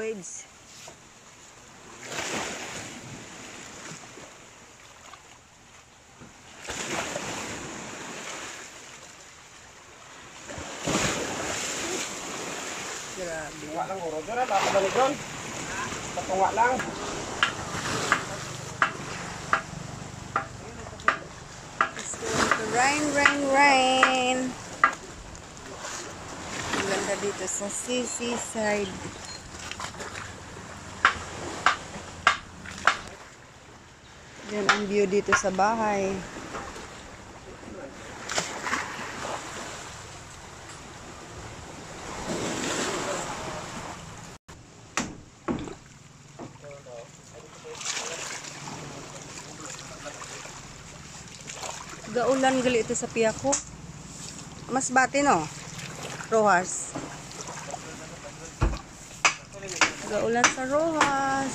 waves. Tunga lang uro. Ba ni John? Patunga lang. It's going to rain, rain, rain. Ang ganda dito sa seaside. Yan ang view dito sa bahay. Gaulan gali ito sa piyako. Mas bati no? Rojas. Gaulan sa Rojas.